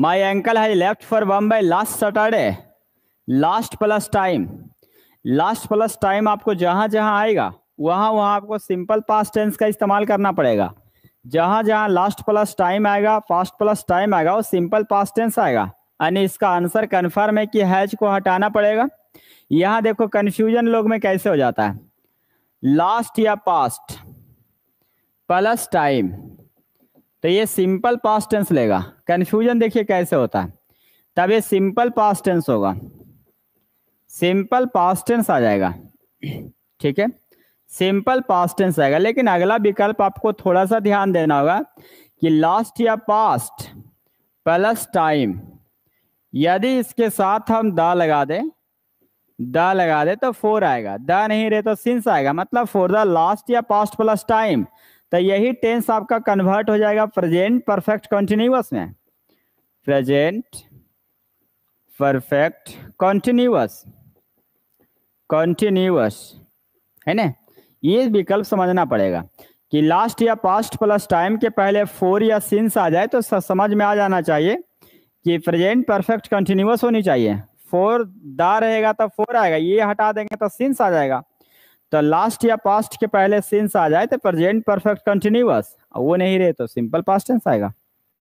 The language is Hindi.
My uncle has left for Bombay last Saturday last plus time last plus time आपको जहाँ जहाँ आएगा, वहाँ वहाँ आपको सिंपल पास्ट टेंस का इस्तेमाल करना पड़ेगा। जहाँ जहाँ लास्ट प्लस टाइम आएगा फास्ट प्लस टाइम आएगा, वो सिंपल पास्ट टेंस आएगा। यानी इसका आंसर कन्फर्म है कि हैज़ को हटाना पड़ेगा। यहाँ देखो कंफ्यूजन लोग में कैसे हो जाता है। लास्ट या पास्ट प्लस टाइम तो ये सिंपल पास्ट टेंस लेगा। कंफ्यूजन देखिए कैसे होता है। तब ये सिंपल पास्ट टेंस होगा। सिंपल पास्ट टेंस आ जाएगा। ठीक है? सिंपल पास्ट टेंस आएगा। लेकिन अगला विकल्प आपको थोड़ा सा ध्यान देना होगा कि लास्ट या पास्ट प्लस टाइम यदि इसके साथ हम द लगा दें, द लगा दे तो फोर आएगा। द नहीं रहे तो सिंस आएगा। मतलब फोर द लास्ट या पास्ट प्लस टाइम तो यही टेंस आपका कन्वर्ट हो जाएगा प्रेजेंट परफेक्ट कंटिन्यूअस में। प्रेजेंट परफेक्ट कंटिन्यूअस कंटिन्यूअस है ना? ये विकल्प समझना पड़ेगा कि लास्ट या पास्ट प्लस टाइम के पहले फोर या सिंस आ जाए तो समझ में आ जाना चाहिए कि प्रेजेंट परफेक्ट कंटिन्यूअस होनी चाहिए। फोर दा रहेगा तो फोर आएगा, ये हटा देंगे तो सिंस आ जाएगा। तो लास्ट या पास्ट के पहले सेंस आ जाए तो प्रेजेंट परफेक्ट कंटिन्यूअस वो नहीं रहे तो सिंपल पास्ट टेंस आएगा।